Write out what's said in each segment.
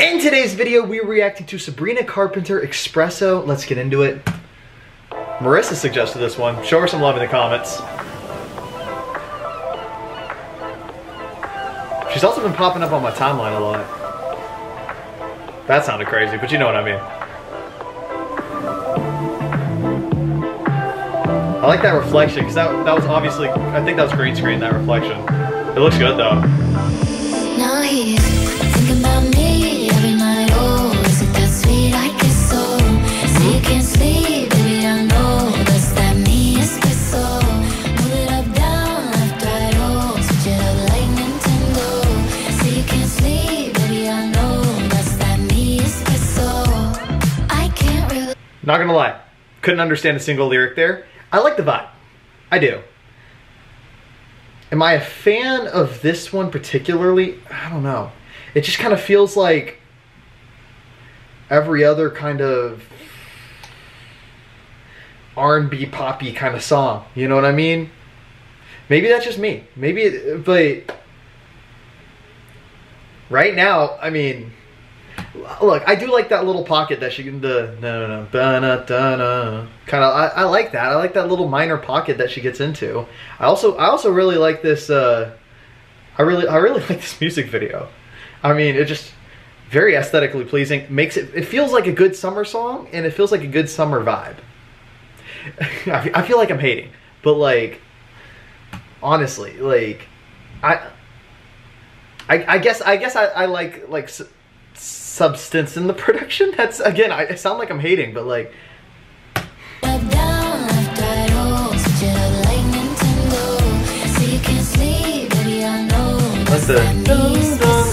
In today's video, we're reacting to Sabrina Carpenter Espresso. Let's get into it. Marissa suggested this one. Show her some love in the comments. She's also been popping up on my timeline a lot. That sounded crazy, but you know what I mean. I like that reflection, because that, that was obviously, I think that was green screen, that reflection. It looks good though. Gonna lie, couldn't understand a single lyric there. I like the vibe. I do. Am I a fan of this one particularly? I don't know. It just kind of feels like every other kind of R&B poppy kind of song. You know what I mean? Maybe that's just me. Maybe, but right now, I mean, look, I do like that little pocket that she can the no no no kind of. I, I like that. I like that little minor pocket that she gets into. I also I also really like this. Uh, I really I really like this music video. I mean, it just very aesthetically pleasing. Makes it it feels like a good summer song, and it feels like a good summer vibe. I, feel like I'm hating, but like honestly, like I. I, I guess I guess I, I like like substance in the production. That's again I, I sound like I'm hating, but like Up, down, left, right. Switch it up like Nintendo. So you can't sleep, baby. I know that's the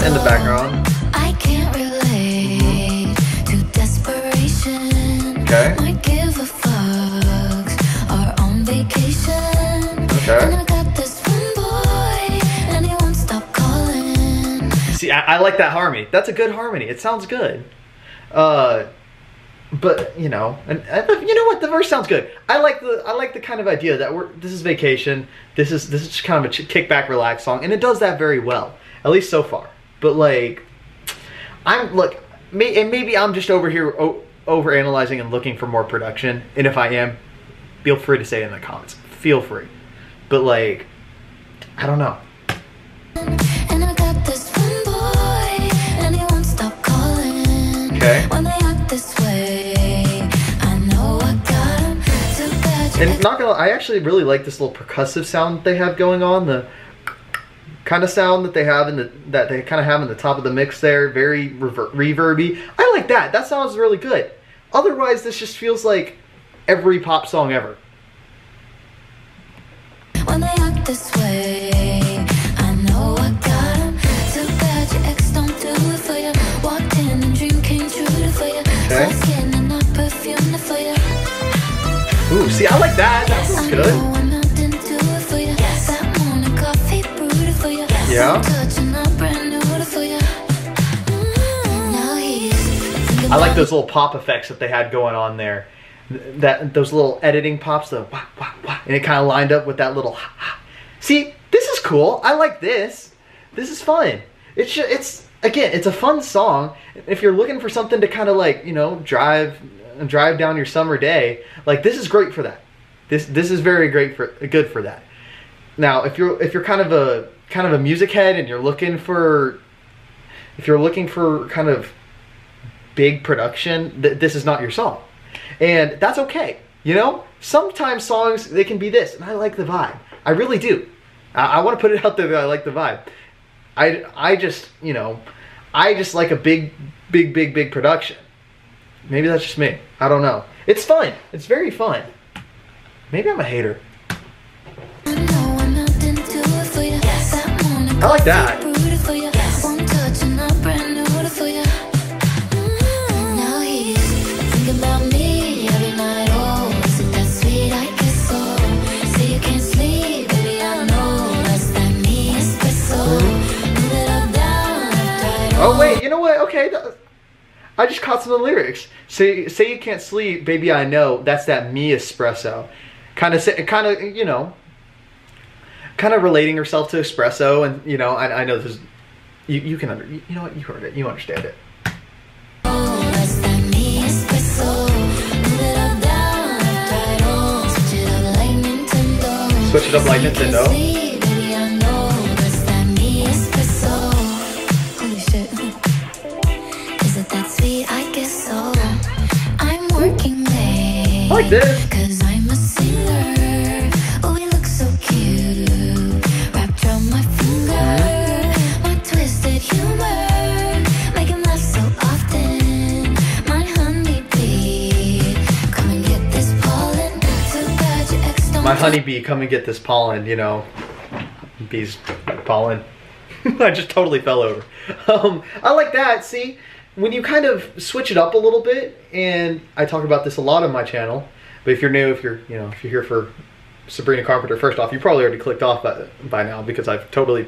in the background. I can't relate to desperation. Okay. Might give a fuck. Are on vacation. Okay. I, like that harmony. That's a good harmony. It sounds good. Uh, but you know, and, and you know what? The verse sounds good. I like the I like the kind of idea that we're this is vacation. This is this is just kind of a ch- kickback, relax song, and it does that very well, at least so far. But like, I'm look, may, and maybe I'm just over here o- over analyzing and looking for more production. And if I am, feel free to say it in the comments. Feel free. But like, I don't know. And not gonna, I actually really like this little percussive sound that they have going on. The kind of sound that they have in the that they kind of have in the top of the mix there, very rever- reverby. I like that. That sounds really good. Otherwise, this just feels like every pop song ever. When they act this way, not brand new for you. Mm, Now he's thinking I like those little pop effects that they had going on there. That those little editing pops, the wah, wah, wah, and it kind of lined up with that little. Ha, ha. See, this is cool. I like this. This is fun. It's ju- it's again, it's a fun song. If you're looking for something to kind of like you know drive and drive down your summer day, like this is great for that. This this is very great for good for that. Now, if you're if you're kind of a kind of a music head and you're looking for if you're looking for kind of big production, th- this is not your song. And that's okay. You know, sometimes songs they can be this, and I like the vibe. I really do. I, I want to put it out there that I like the vibe. I I just you know, I just like a big, big, big, big production. Maybe that's just me. I don't know. It's fun. It's very fun. Maybe I'm a hater. I know I'm Oh wait, you know what? Okay, I just caught some of the lyrics. Say, say you can't sleep, baby. I know that's that me espresso. Kind of, kind of, you know, kind of relating herself to espresso, and you know, I, I know this. You, you can under, you know what? You heard it. You understand it. Switch it up like Nintendo. Like this. Cause I'm a singer. Oh, we look so cute. Wrapped around my finger. My twisted humor. Make him laugh so often. My honeybee. Come and get this pollen. Too bad your ex don't My honeybee, come and get this pollen, you know. Bees pollen. I just totally fell over. Um, I like that. See, when you kind of switch it up a little bit, and I talk about this a lot on my channel. But if you're new, if you're you know if you're here for Sabrina Carpenter, first off, you probably already clicked off by, by now because I've totally,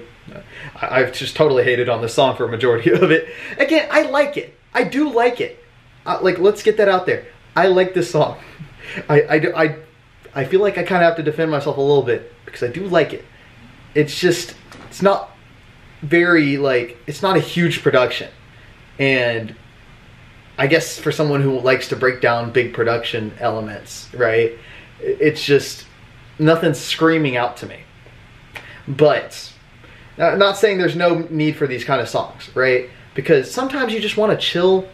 I've just totally hated on this song for a majority of it. Again, I like it. I do like it. Uh, like, let's get that out there. I like this song. I, I, I, I feel like I kind of have to defend myself a little bit because I do like it. It's just, it's not very, like, it's not a huge production. And I guess for someone who likes to break down big production elements, right? It's just, nothing's screaming out to me. But, uh, not saying there's no need for these kind of songs, right? Because sometimes you just want a chill,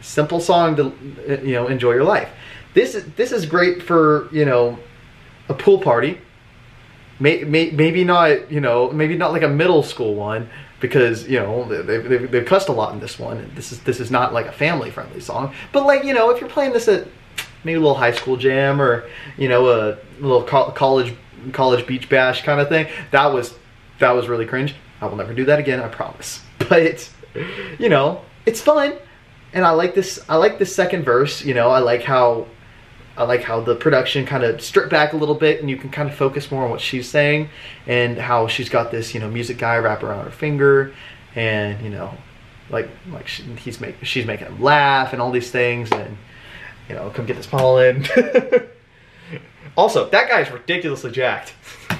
simple song to, uh, you know, enjoy your life. This is this is great for you know, a pool party. May, may, maybe not you know maybe not like a middle school one because you know they, they've, they've cussed a lot in this one. This is this is not like a family friendly song. But like you know if you're playing this at maybe a little high school jam or you know a little co- college college beach bash kind of thing, that was that was really cringe. I will never do that again. I promise. But you know it's fun and I like this. I like this second verse. You know, I like how I like how the production kind of stripped back a little bit, and you can kind of focus more on what she's saying, and how she's got this, you know, music guy wrap around her finger, and you know, like like she, he's make she's making him laugh and all these things, and you know, come get this pollen. also, that guy's ridiculously jacked.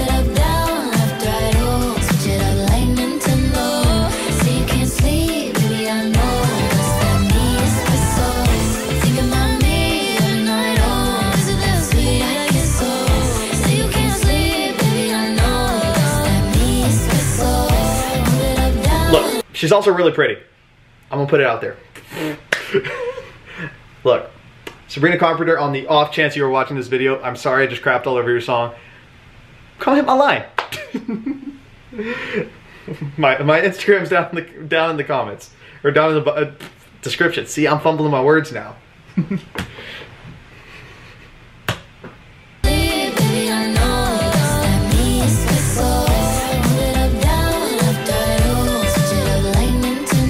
she's also really pretty. I'm gonna put it out there. Look, Sabrina Carpenter, on the off chance you were watching this video, I'm sorry I just crapped all over your song. Come hit my line. my my Instagram's down in the down in the comments or down in the uh, description. See, I'm fumbling my words now.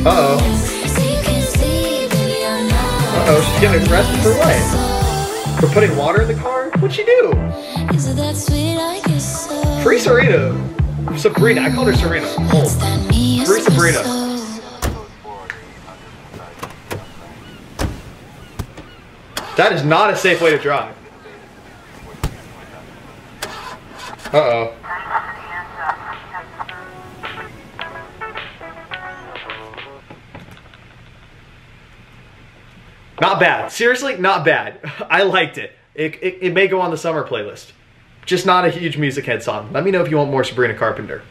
Uh oh, she's getting arrested for what? For putting water in the car? What'd she do? Free Serena. Sabrina. I called her Serena. Oh. Free Sabrina. That is not a safe way to drive. Uh Not bad. Seriously, not bad. I liked it. It, it. it may go on the summer playlist. Just not a huge music head song. Let me know if you want more Sabrina Carpenter.